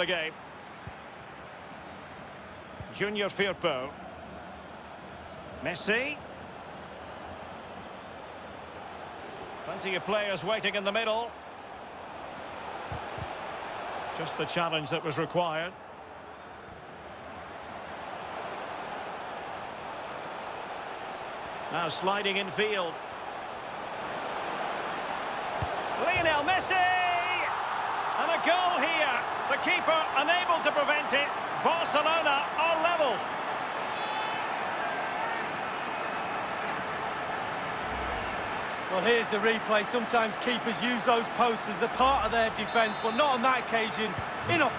the game. Junior Firpo. Messi. Plenty of players waiting in the middle. Just the challenge that was required. Now sliding in field. Lionel Messi! And a goal here. Unable to prevent it. Barcelona are level. Well, here's the replay. Sometimes keepers use those posts as the part of their defence, but not on that occasion. In a